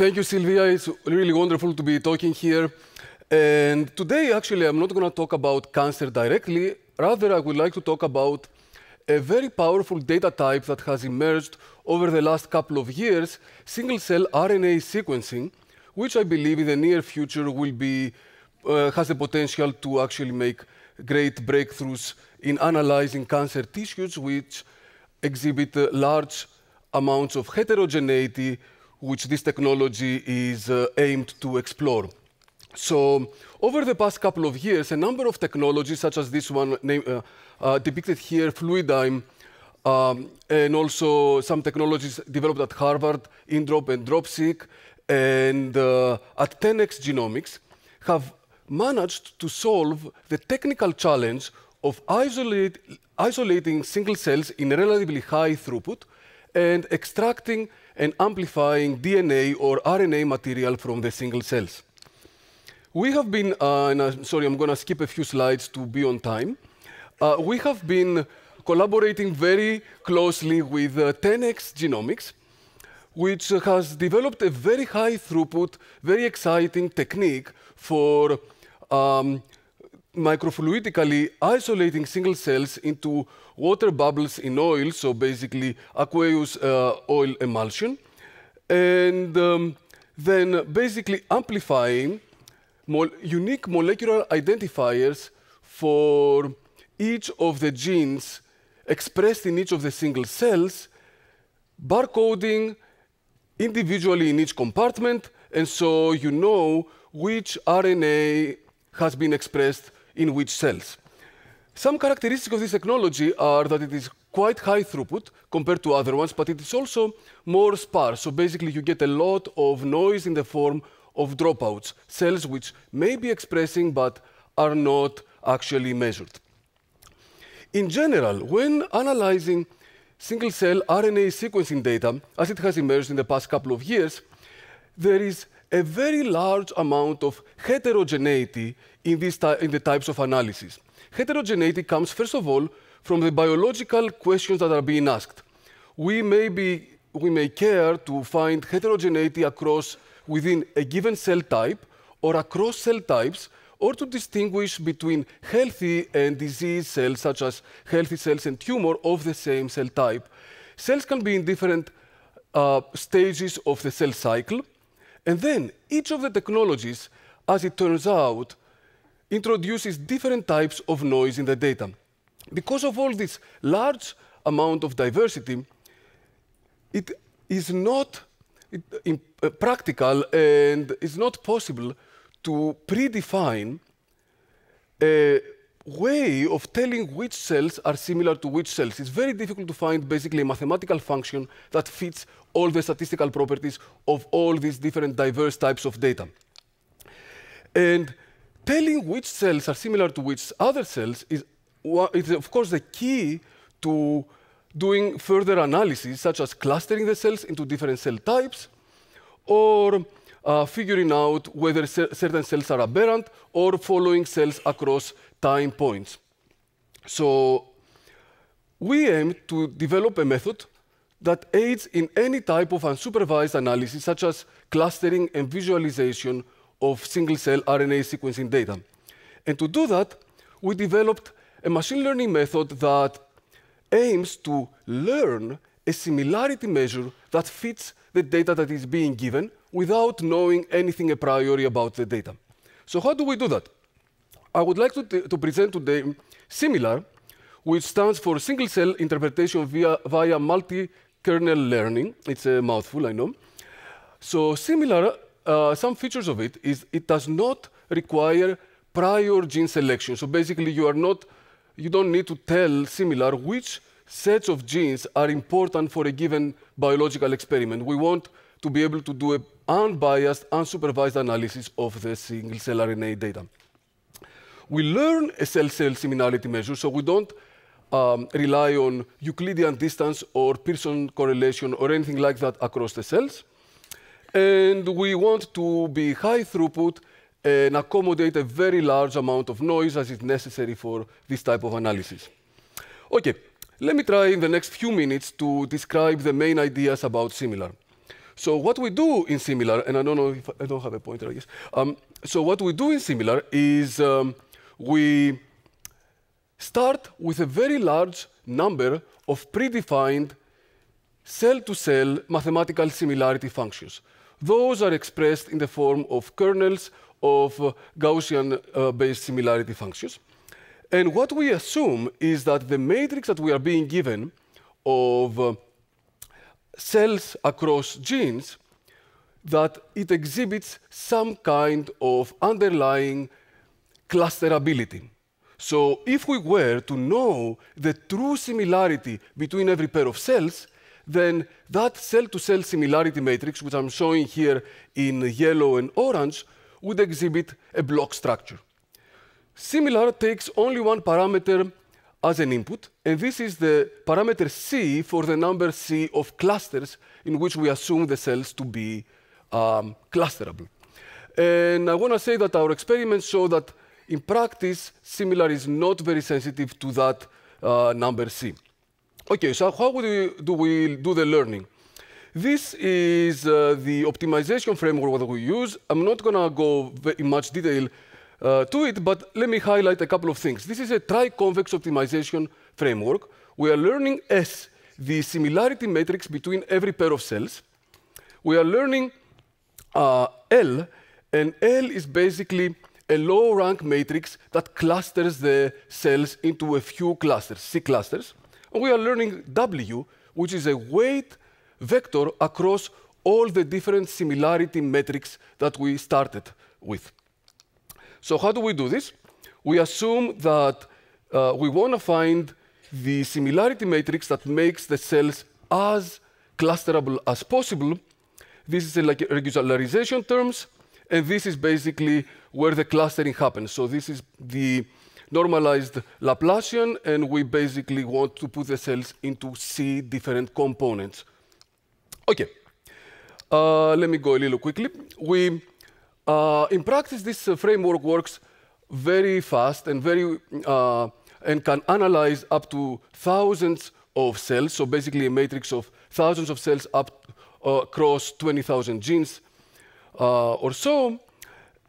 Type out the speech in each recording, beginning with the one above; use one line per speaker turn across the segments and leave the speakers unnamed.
Thank you, Sylvia. It's really wonderful to be talking here. And today, actually, I'm not going to talk about cancer directly. Rather, I would like to talk about a very powerful data type that has emerged over the last couple of years, single-cell RNA sequencing, which I believe in the near future will be, uh, has the potential to actually make great breakthroughs in analyzing cancer tissues which exhibit uh, large amounts of heterogeneity, which this technology is uh, aimed to explore. So, over the past couple of years, a number of technologies, such as this one name, uh, uh, depicted here, Fluidigm, um, and also some technologies developed at Harvard, InDrop and DropSeq, and uh, at 10x Genomics, have managed to solve the technical challenge of isolate, isolating single cells in relatively high throughput and extracting and amplifying DNA or RNA material from the single cells. We have been, uh, and I'm sorry, I'm going to skip a few slides to be on time. Uh, we have been collaborating very closely with uh, 10x Genomics, which has developed a very high throughput, very exciting technique for um, microfluidically isolating single cells into water bubbles in oil, so basically aqueous uh, oil emulsion, and um, then basically amplifying unique molecular identifiers for each of the genes expressed in each of the single cells, barcoding individually in each compartment, and so you know which RNA has been expressed in which cells. Some characteristics of this technology are that it is quite high throughput compared to other ones, but it is also more sparse. So basically, you get a lot of noise in the form of dropouts, cells which may be expressing but are not actually measured. In general, when analyzing single cell RNA sequencing data, as it has emerged in the past couple of years, there is a very large amount of heterogeneity in, in the types of analysis. Heterogeneity comes, first of all, from the biological questions that are being asked. We may, be, we may care to find heterogeneity across within a given cell type or across cell types or to distinguish between healthy and disease cells, such as healthy cells and tumor of the same cell type. Cells can be in different uh, stages of the cell cycle. And then each of the technologies, as it turns out, introduces different types of noise in the data. Because of all this large amount of diversity, it is not it, in, uh, practical and it's not possible to predefine a way of telling which cells are similar to which cells. It's very difficult to find basically a mathematical function that fits all the statistical properties of all these different diverse types of data. And telling which cells are similar to which other cells is, is of course, the key to doing further analysis, such as clustering the cells into different cell types, or uh, figuring out whether certain cells are aberrant, or following cells across time points. So we aim to develop a method that aids in any type of unsupervised analysis, such as clustering and visualization of single-cell RNA sequencing data. And to do that, we developed a machine learning method that aims to learn a similarity measure that fits the data that is being given without knowing anything a priori about the data. So how do we do that? I would like to, to present today SIMLR, which stands for Single Cell Interpretation via, via Multi-Kernel Learning. It's a mouthful, I know. So SIMLR, uh, some features of it is it does not require prior gene selection. So basically, you are not, you don't need to tell SIMLR which sets of genes are important for a given biological experiment. We want to be able to do an unbiased, unsupervised analysis of the single-cell RNA data. We learn a cell-cell similarity measure, so we don't um, rely on Euclidean distance or Pearson correlation or anything like that across the cells. And we want to be high throughput and accommodate a very large amount of noise as is necessary for this type of analysis. Okay, let me try in the next few minutes to describe the main ideas about SIMLR. So what we do in SIMLR, and I don't know if I don't have a pointer, I guess. Um, so what we do in SIMLR is um, we start with a very large number of predefined cell-to-cell -cell mathematical similarity functions. Those are expressed in the form of kernels of uh, Gaussian-based similarity functions. And what we assume is that the matrix that we are being given of uh, cells across genes, that it exhibits some kind of underlying clusterability. So if we were to know the true similarity between every pair of cells, then that cell-to-cell -cell similarity matrix, which I'm showing here in yellow and orange, would exhibit a block structure. SIMLR takes only one parameter as an input, and this is the parameter C for the number C of clusters in which we assume the cells to be um, clusterable. And I want to say that our experiments show that in practice, SIMLR is not very sensitive to that uh, number C. Okay, so how we, do we do the learning? This is uh, the optimization framework that we use. I'm not going to go in much detail uh, to it, but let me highlight a couple of things. This is a tri-convex optimization framework. We are learning S, the similarity matrix between every pair of cells. We are learning uh, L, and L is basically a low rank matrix that clusters the cells into a few clusters, C clusters. And we are learning W, which is a weight vector across all the different similarity metrics that we started with. So how do we do this? We assume that uh, we want to find the similarity matrix that makes the cells as clusterable as possible. This is like regularization terms, and this is basically where the clustering happens. So this is the normalized Laplacian, and we basically want to put the cells into C different components. Okay, uh, let me go a little quickly. We, uh, in practice, this uh, framework works very fast and very uh, and can analyze up to thousands of cells. So basically, a matrix of thousands of cells up uh, across 20,000 genes uh, or so.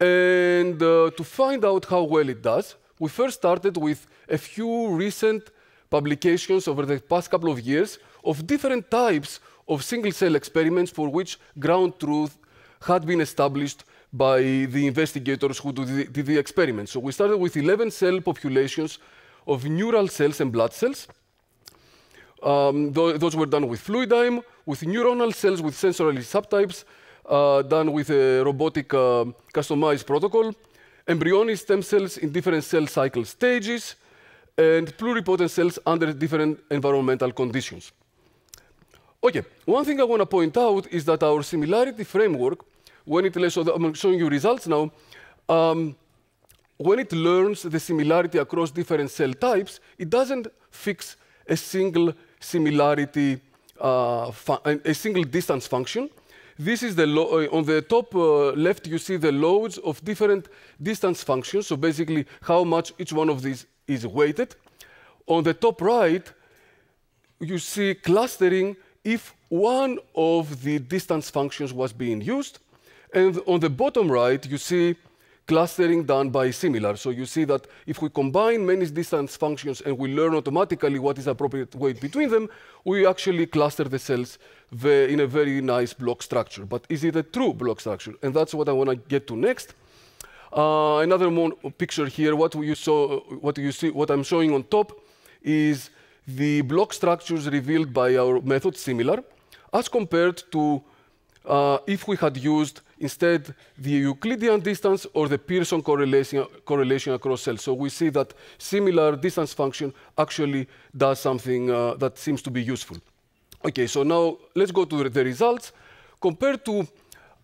And to find out how well it does, we first started with a few recent publications over the past couple of years of different types of single-cell experiments for which ground truth had been established by the investigators who did the, the experiment. So we started with 11 cell populations of neural cells and blood cells. Um, th those were done with Fluidigm, with neuronal cells with sensorally subtypes, uh, done with a robotic uh, customized protocol, embryonic stem cells in different cell cycle stages, and pluripotent cells under different environmental conditions. Okay, one thing I want to point out is that our similarity framework, when it so I'm showing you results now, um, when it learns the similarity across different cell types, it doesn't fix a single similarity, uh, a single distance function. This is the uh, on the top uh, left, you see the loads of different distance functions. So basically, how much each one of these is weighted. On the top right, you see clustering if one of the distance functions was being used. And on the bottom right, you see clustering done by SIMLR. So you see that if we combine many distance functions and we learn automatically what is appropriate weight between them, we actually cluster the cells in a very nice block structure. But is it a true block structure? And that's what I want to get to next. Uh, another more picture here, what you saw, what you see, what I'm showing on top is the block structures revealed by our method SIMLR as compared to uh, if we had used instead the Euclidean distance or the Pearson correlation, correlation across cells. So we see that SIMLR distance function actually does something uh, that seems to be useful. Okay, so now let's go to the results. Compared to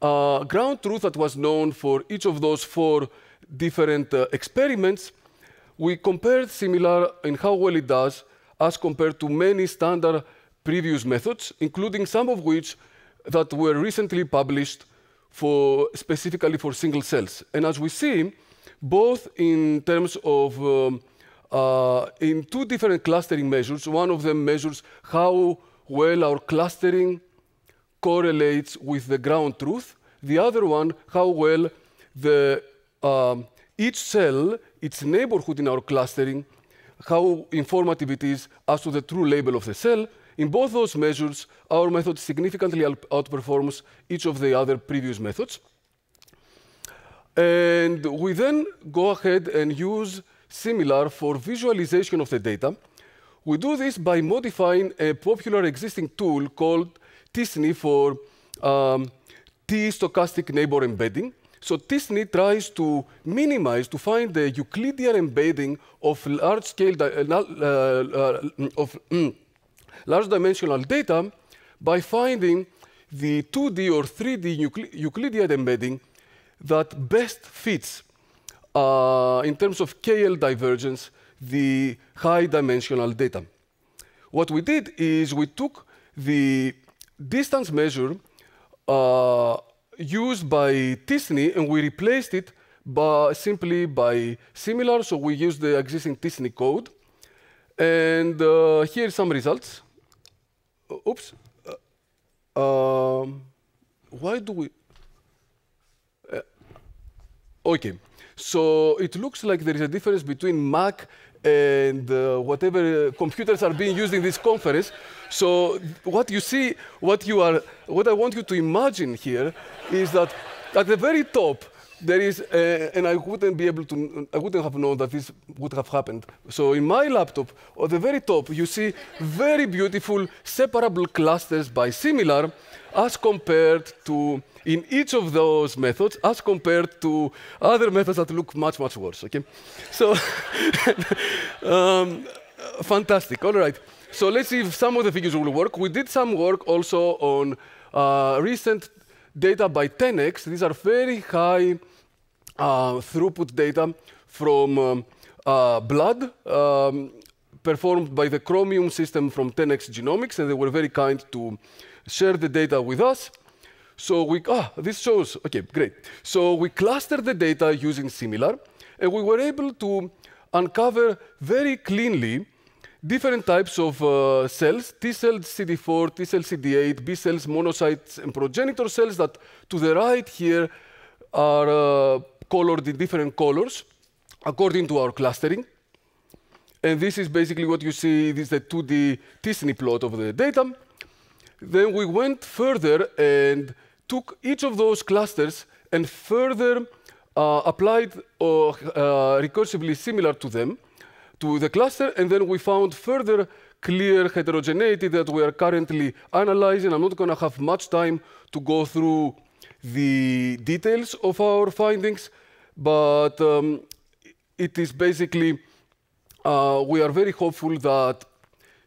uh, ground truth that was known for each of those four different uh, experiments, we compared SIMLR in how well it does as compared to many standard previous methods, including some of which that were recently published for specifically for single cells. And as we see, both in terms of um, uh, in two different clustering measures, one of them measures how well our clustering correlates with the ground truth. The other one, how well the, um, each cell, its neighborhood in our clustering, how informative it is as to the true label of the cell. In both those measures, our method significantly outperforms each of the other previous methods. And we then go ahead and use SIMLR for visualization of the data. We do this by modifying a popular existing tool called t-SNE for um, T-stochastic neighbor embedding. So t-SNE tries to minimize, to find the Euclidean embedding of large-scale, uh, uh, of mm, large dimensional data by finding the 2D or 3D Euclidean embedding that best fits, uh, in terms of KL divergence, the high dimensional data. What we did is we took the distance measure uh, used by t-SNE and we replaced it by simply by SIMLR. So we used the existing t-SNE code. And uh, here are some results. Oops. Uh, um, why do we? Uh, okay. So it looks like there is a difference between Mac and uh, whatever computers are being used in this conference. So what you see, what you are, what I want you to imagine here is that at the very top, there is, a, and I wouldn't be able to, I wouldn't have known that this would have happened. So in my laptop, at the very top, you see very beautiful separable clusters by SIMLR as compared to in each of those methods as compared to other methods that look much, much worse, okay? So, um, fantastic, all right. So let's see if some of the figures will work. We did some work also on uh, recent data by 10x. These are very high uh, throughput data from um, uh, blood um, performed by the Chromium system from 10x Genomics, and they were very kind to share the data with us. So we, ah, this shows, okay, great. So we clustered the data using SIMLR, and we were able to uncover very cleanly different types of uh, cells, T cells CD4, T cells CD8, B cells, monocytes, and progenitor cells that to the right here are uh, colored in different colors according to our clustering. And this is basically what you see, this is the 2D t-SNE plot of the data. Then we went further and took each of those clusters and further uh, applied uh, recursively SIMLR to them to the cluster, and then we found further clear heterogeneity that we are currently analyzing. I'm not going to have much time to go through the details of our findings, but um, it is basically, uh, we are very hopeful that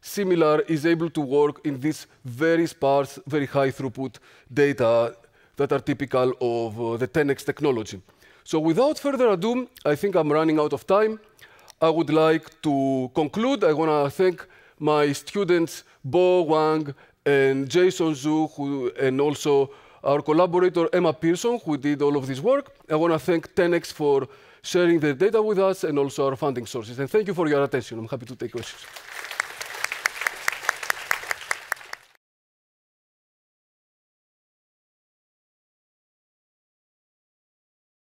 SIMLR is able to work in this very sparse, very high throughput data that are typical of uh, the 10x technology. So without further ado, I think I'm running out of time. I would like to conclude. I want to thank my students, Bo Wang and Jason Zhu, who, and also our collaborator, Emma Pierson, who did all of this work. I want to thank 10x for sharing their data with us and also our funding sources. And thank you for your attention. I'm happy to take questions.